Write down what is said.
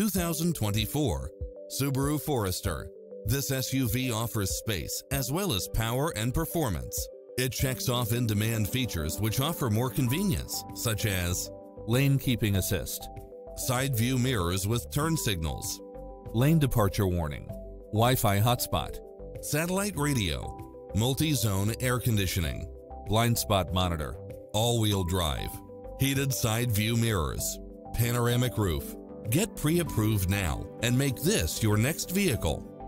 2024 Subaru Forester. This SUV offers space as well as power and performance. It checks off in-demand features which offer more convenience, such as lane keeping assist, side view mirrors with turn signals, lane departure warning, Wi-Fi hotspot, satellite radio, multi-zone air conditioning, blind spot monitor, all-wheel drive, heated side view mirrors, panoramic roof. Get pre-approved now and make this your next vehicle.